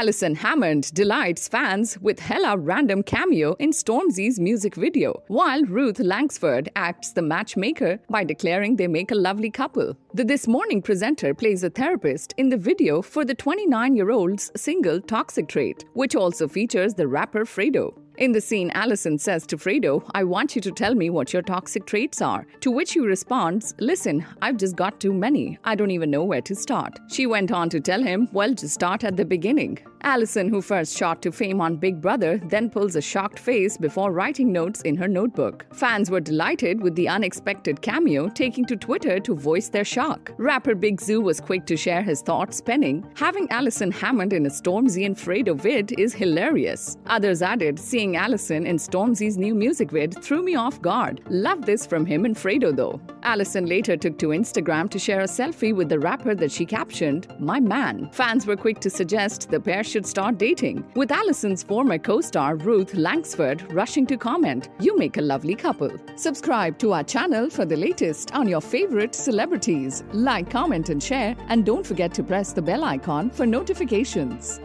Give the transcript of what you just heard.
Alison Hammond delights fans with hella random cameo in Stormzy's music video, while Ruth Langsford acts the matchmaker by declaring they make a lovely couple. The This Morning presenter plays a therapist in the video for the 29 year old's single Toxic Trait, which also features the rapper Fredo. In the scene, Alison says to Fredo, I want you to tell me what your toxic traits are. To which he responds, Listen, I've just got too many. I don't even know where to start. She went on to tell him, Well, just start at the beginning. Alison, who first shot to fame on Big Brother, then pulls a shocked face before writing notes in her notebook. Fans were delighted with the unexpected cameo, taking to Twitter to voice their shock. Rapper Big Zuu was quick to share his thoughts, penning, Having Alison Hammond in a Stormzy and Fredo vid is hilarious. Others added, Seeing Alison in Stormzy's new music vid threw me off guard. Love this from him and Fredo though. Alison later took to Instagram to share a selfie with the rapper that she captioned, My man. Fans were quick to suggest the pair should start dating, with Alison's former co star Ruth Langsford rushing to comment, You make a lovely couple. Subscribe to our channel for the latest on your favorite celebrities. Like, comment, and share, and don't forget to press the bell icon for notifications.